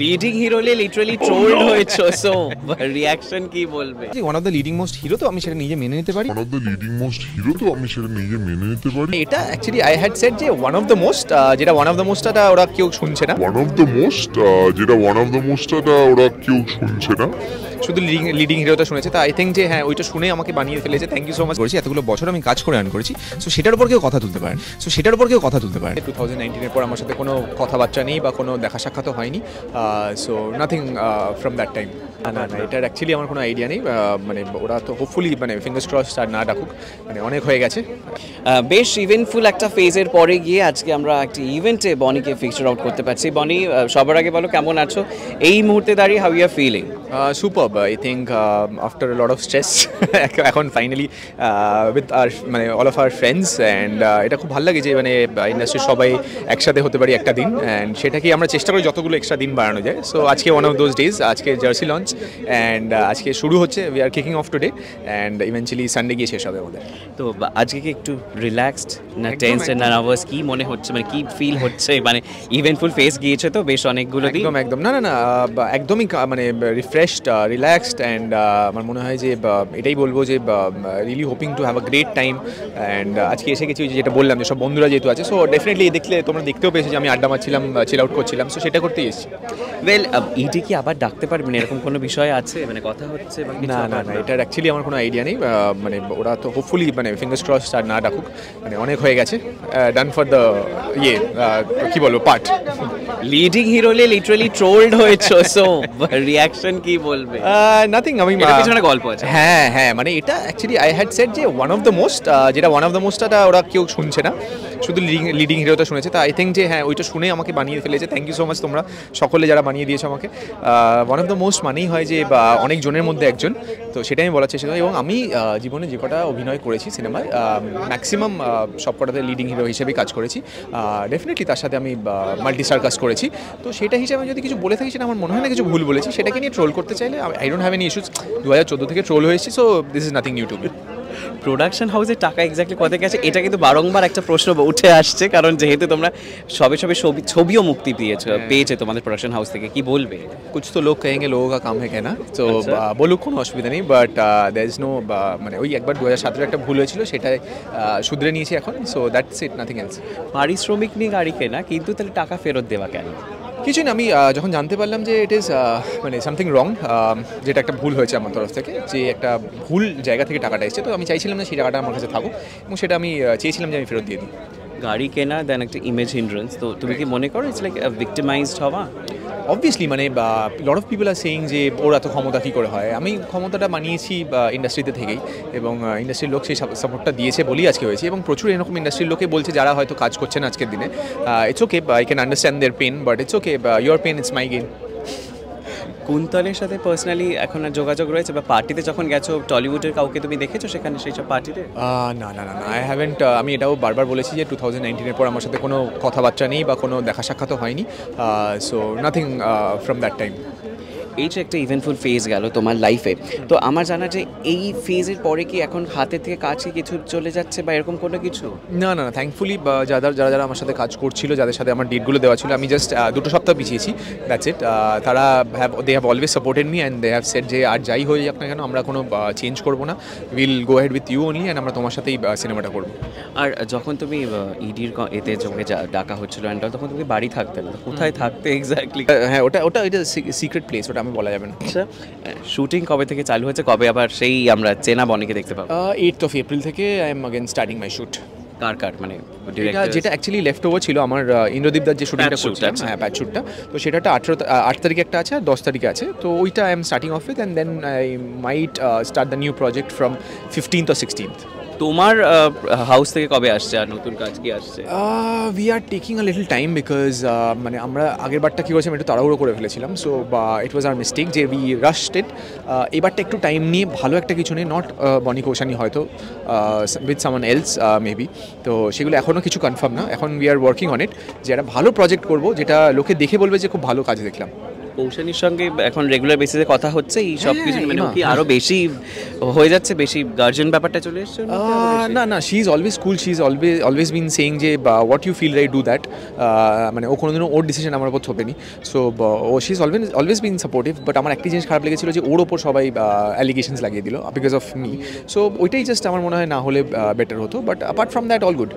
Leading hero হলে literally trolled হয়েছো so reaction কি বলবে? One of the leading most hero তো আমি সেটা নিজে মেনে নিতে পারি। One of the leading most hero তো আমি সেটা নিজে মেনে নিতে পারি। এটা অ্যাকচুয়ালি আই হ্যাড সেট যে ওয়ান অফ দ্য মোস্ট যেটা ওয়ান অফ দ্য মোস্টটা ওরা কেউ শুনছে না। ওয়ান অফ দ্য মোস্ট যেটা ওয়ান অফ দ্য মোস্টটা ওরা কেউ শুনছে না। শুধু লিডিং লিডিং হিরোটা শুনেছে তা আই থিঙ্ক যে হ্যাঁ ওইটা শুনে আমাকে বানিয়ে ফেলেছে থ্যাংক ইউ সো মাচ করেছি এতগুলো বছর আমি কাজ করে আর্ন করেছি। সো সেটার উপর কেউ কথা তুলতে পারেন সো সেটার উপর কেউ কথা তুলতে পারেন টু থাউজেন্ড নাইনটিনের পর আমার সাথে কোনো কথাবার্তা নেই বা কোনো দেখা সাক্ষাৎও হয়নি। So nothing from that time না না না এটার অ্যাকচুয়ালি আমার কোনো আইডিয়া নেই মানে ওরা তো হোপফুলি মানে ফিঙ্গার্স ক্রস আর না ডাকুক মানে অনেক হয়ে গেছে। আহ, বেশ ইভেন্টফুল একটা ফেজের পরে গিয়ে আজকে আমরা একটি ইভেন্টে বনিকে ফিক্সচার আউট করতে পারছি। বনি সবার আগে বলো কেমন আছো? এই মুহূর্তে দাঁড়িয়ে how you are feeling super I think after lot of stress এখন ফাইনালি উইথ আর মানে all of our friends and এটা খুব ভালো লাগে যে মানে ইন্ডাস্ট্রির সবাই একসাথে হতে পারি একটা দিন। অ্যান্ড সেটাকে আমরা চেষ্টা করি যতগুলো এক্সট্রা দিন বাড়ানো যায়। সো আজকে ওয়ান অফ দোজ ডেজ আজকে জার্সি লঞ্চ অ্যান্ড আজকে শুরু হচ্ছে we are kicking off today and eventually Sunday গিয়ে শেষ হবে আমাদের। তো আজকে কি একটু রিল্যাক্সড না টেনশন না। নার্ভাস কি মনে হচ্ছে? মানে কি ফিল হচ্ছে? মানে ইভেন্টফুল ফেস গিয়েছে তো বেশ অনেকগুলো একদম একদম। না না না একদমই মানে রিফ্রেশড রিল্যাক্সড অ্যান্ড আমার মনে হয় যে এটাই বলব যে really hoping to have a great time and আজকে এসে গেছি যে যেটা বললাম যে সব বন্ধুরা যেহেতু আছে সো ডেফিনেটলি দেখলে তোমরা দেখতেও পেয়েছ যে আমি আড্ডা মারছিলাম চিল আউট করছিলাম সো সেটা করতেই এসেছি। ওয়েল ইডি কি আবার ডাকতে পারবেন এরকম কোনো বিষয় আছে? মানে কথা হচ্ছে না না না এটার অ্যাকচুয়ালি আমার কোনো আইডিয়া নেই। মানে ওরা তো হোপফুলি মানে ফিঙ্গার্স ক্রস আর না ডাকুক মানে অনেক হয়ে গেছে। ডান ফর দ্য ইয়ে কি বলব পার্ট লিডিং হিরো হলে লিটারালি ট্রোলড হয়েছো সো রিয়াকশন কি বলবে? নাথিং আমি পিছনে গল্প আছে। হ্যাঁ হ্যাঁ মানে এটা অ্যাকচুয়ালি আই হ্যাড সেট যে ওয়ান অফ দ্য মোস্ট যেটা ওয়ান অফ দ্য মোস্টটা ওরা কেউ শুনছে না। শুধু লিডিং হিরোটা শুনেছে। তা আই থিঙ্ক যে হ্যাঁ ওইটা শুনে আমাকে বানিয়ে ফেলেছে। থ্যাংক ইউ সো মাচ তোমরা, সকলে যারা বানিয়ে দিয়েছ আমাকে। ওয়ান অফ দ্য মোস্ট মানেই হয় যে, বা অনেক জনের মধ্যে একজন। তো সেটাই আমি বলার চেষ্টা এবং আমি জীবনে যে কটা অভিনয় করেছি সিনেমায় ম্যাক্সিমাম সব কটাতে লিডিং হিরো হিসেবেই কাজ করেছি। ডেফিনেটলি তার সাথে আমি মাল্টি স্টার কাজ করেছি। তো সেটা হিসেবে যদি কিছু বলে থাকি, সেটা আমার মনে হয় না কিছু ভুল বলেছি। সেটাকে নিয়ে ট্রোল করতে চাইলে I don't have any issues দু হাজার চোদ্দ থেকে ট্রোল হয়েছি so this is nothing YouTube production হাউসের টাকা এক্স্যাক্টলি কত গেছে এটা কিন্তু বারংবার একটা প্রশ্ন উঠে আসছে কারণ যেহেতু তোমরা সবে সবে ছবি ছবিও মুক্তি দিয়েছো পেয়েছে তোমাদের প্রোডাকশন হাউস থেকে কি বলবে कुछ तो लोग कहेंगे लोगों का काम है कहना তো আচ্ছা। আহ, বলুক কোনো অসুবিধা নেই বাট দ্যার ইজ নো মানে ওই একবার দু হাজার সতেরো একটা ভুল হয়েছিল সেটাই আহ, শুধরে নিয়েছি এখন so that's it nothing else পারিশ্রমিক নিয়ে গাড়ি কেনা কিন্তু তাহলে টাকা ফেরত দেওয়া কেন কিছুই না, আমি যখন জানতে পারলাম যে ইট ইজ মানে সামথিং রং যেটা একটা ভুল হয়েছে আমার তরফ থেকে, যে একটা ভুল জায়গা থেকে টাকাটা এসেছে, তো আমি চাইছিলাম না সেই টাকাটা আমার কাছে থাকুক এবং সেটা আমি চেয়েছিলাম যে আমি ফেরত দিয়ে দিই। গাড়ি কেনা দেন একটা ইমেজ হিন্ড্রেন্স তো তুমি কি মনে করো ইটস লাইক ভিক্টিমাইজড হওয়া? অবভিয়াসলি মানে lot of people are saying যে, ওর এত ক্ষমতা কী করে হয়? আমি ক্ষমতাটা বানিয়েছি ইন্ডাস্ট্রিতে থেকেই এবং ইন্ডাস্ট্রির লোক সেই সাপোর্টটা দিয়েছে বলেই আজকে হয়েছে এবং প্রচুর এরকম ইন্ডাস্ট্রির লোকে বলছে যারা হয়তো কাজ করছেন আজকের দিনে। It's okay I can understand their pain but it's okay your pain it's my gain কুন্তলের সাথে পার্সোনালি এখন আর যোগাযোগ রয়েছে বা পার্টিতে যখন গেছো, টলিউডের কাউকে তুমি দেখেছ সেখানে সেই সব পার্টিতে না না না না আই হ্যাভেন্ট আমি এটাও বারবার বলেছি যে টু থাউজেন্ড নাইনটিনের পর আমার সাথে কোনো কথাবার্তা নেই বা কোনো দেখা সাক্ষাৎও হয়নি। So nothing from that time এই যে একটা ইভেন্টফুল ফেজ গেল তোমার লাইফে তো আমার জানা যে এই ফেজের পরে কি এখন হাতে থেকে কাছে কিছু চলে যাচ্ছে বা এরকম কোনো কিছু? না না না থ্যাঙ্কফুলি যারা যারা যারা আমার সাথে কাজ করছিল যাদের সাথে আমার ডেটগুলো দেওয়া ছিল আমি জাস্ট দুটো সপ্তাহ পিছিয়েছি দ্যাটস ইট তারা have they have always supported me and they have set যে আর যাই হয়ে যাক না কেন আমরা কোনো চেঞ্জ করব না। Will go head with you only and আমরা তোমার সাথেই সিনেমাটা করব। আর যখন তুমি ইডির এতে যখন যা- ডাকা হচ্ছিল অ্যান্ড তখন তুমি বাড়ি থাকতে না কোথায় থাকতে এক্স্যাক্টলি হ্যাঁ ওটা ওটা এটা সিক্রেট প্লেস ওটা আমি বলা যাবে না। আচ্ছা শুটিং কবে থেকে চালু হয়েছে? কবে আবার সেই আমরা চেনা বনিকে দেখতে পাবো? এইট অফ এপ্রিল থেকে I am again starting my shoot কার কার? মানে যেটা অ্যাকচুয়ালি লেফট ওভার ছিল আমার ইন্দ্রদীপ দার যে শুটিংটা করছিলাম আচ্ছা। হ্যাঁ প্যাচ শ্যুটটা তো সেটা আঠেরো আট তারিখে একটা আছে আর দশ তারিখে আছে। তো ওইটা I am starting off with and then I might start the new project from fifteenth or sixteenth তোমার হাউস থেকে কবে আসছে আর নতুন কাজ কি আসছে? We are taking a little time because মানে আমরা আগের বারটা কী করেছিলাম, একটু তাড়াহুড়ো করে ফেলেছিলাম। সো বা ইট ওয়াজ আর মিস্টেক যে উই ইট এবারটা একটু টাইম নিয়ে ভালো একটা কিছু নেই নট বনি কৌশানি হয়তো উইথ সামান এলস মেবি তো সেগুলো এখনও কিছু কনফার্ম না। এখন we are working on it যে একটা ভালো প্রজেক্ট করব, যেটা লোকে দেখে বলবে যে খুব ভালো কাজ দেখলাম। কৌশানীর সঙ্গে এখন রেগুলার বেসিসে কথা হচ্ছে এই সব কিছু হ্যাঁ, মানে কি আরও বেশি হয়ে যাচ্ছে বেশি গার্জেন ব্যাপারটা চলে এসছে? না না she is always cool she is always always been saying যে what you feel right do that মানে ও কোনোদিনও ওর ডিসিশন আমার উপর থোপেনি so O she is always always been supportive but আমার একটি জিনিস খারাপ লেগেছিল যে ওর ওপর সবাই অ্যালিগেশনস লাগিয়ে দিল বিকজ অফ মি সো ওইটাই জাস্ট আমার মনে হয় না হলে বেটার হতো but apart from that all good